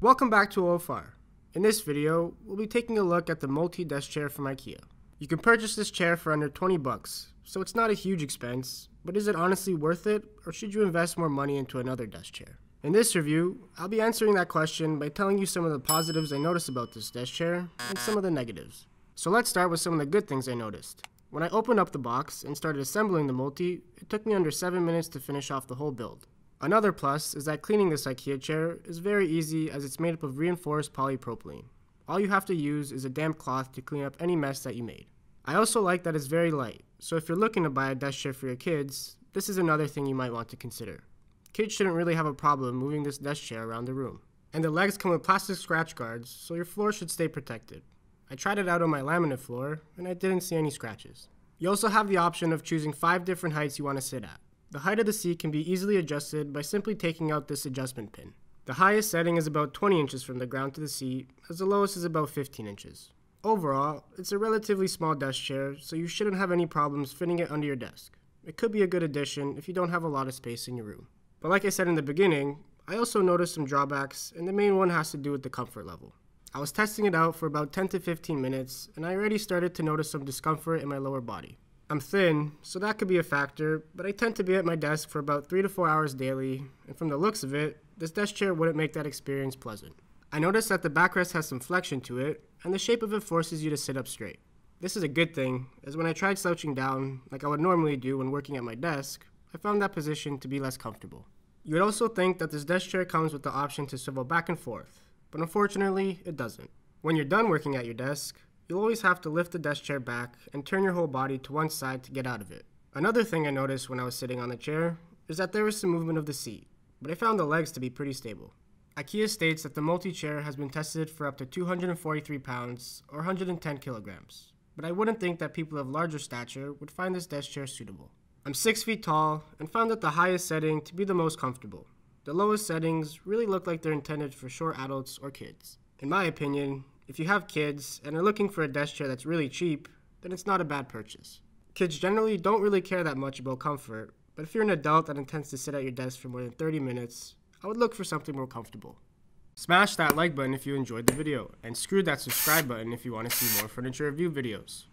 Welcome back to OFR. In this video, we'll be taking a look at the Molte-desk chair from IKEA. You can purchase this chair for under 20 bucks, so it's not a huge expense, but is it honestly worth it, or should you invest more money into another desk chair? In this review, I'll be answering that question by telling you some of the positives I noticed about this desk chair, and some of the negatives. So let's start with some of the good things I noticed. When I opened up the box and started assembling the Molte, it took me under 7 minutes to finish off the whole build. Another plus is that cleaning this IKEA chair is very easy as it's made up of reinforced polypropylene. All you have to use is a damp cloth to clean up any mess that you made. I also like that it's very light, so if you're looking to buy a desk chair for your kids, this is another thing you might want to consider. Kids shouldn't really have a problem moving this desk chair around the room. And the legs come with plastic scratch guards, so your floor should stay protected. I tried it out on my laminate floor, and I didn't see any scratches. You also have the option of choosing 5 different heights you want to sit at. The height of the seat can be easily adjusted by simply taking out this adjustment pin. The highest setting is about 20 inches from the ground to the seat, as the lowest is about 15 inches. Overall, it's a relatively small desk chair, so you shouldn't have any problems fitting it under your desk. It could be a good addition if you don't have a lot of space in your room. But like I said in the beginning, I also noticed some drawbacks, and the main one has to do with the comfort level. I was testing it out for about 10 to 15 minutes, and I already started to notice some discomfort in my lower body. I'm thin, so that could be a factor, but I tend to be at my desk for about 3 to 4 hours daily, and from the looks of it, this desk chair wouldn't make that experience pleasant. I noticed that the backrest has some flexion to it, and the shape of it forces you to sit up straight. This is a good thing, as when I tried slouching down, like I would normally do when working at my desk, I found that position to be less comfortable. You would also think that this desk chair comes with the option to swivel back and forth, but unfortunately, it doesn't. When you're done working at your desk, You'll always have to lift the desk chair back and turn your whole body to one side to get out of it. Another thing I noticed when I was sitting on the chair is that there was some movement of the seat, but I found the legs to be pretty stable. IKEA states that the Molte-chair has been tested for up to 243 pounds or 110 kilograms, but I wouldn't think that people of larger stature would find this desk chair suitable. I'm 6 feet tall and found that the highest setting to be the most comfortable. The lowest settings really look like they're intended for short adults or kids. In my opinion, if you have kids and are looking for a desk chair that's really cheap, then it's not a bad purchase. Kids generally don't really care that much about comfort, but if you're an adult that intends to sit at your desk for more than 30 minutes, I would look for something more comfortable. Smash that like button if you enjoyed the video, and screw that subscribe button if you want to see more furniture review videos.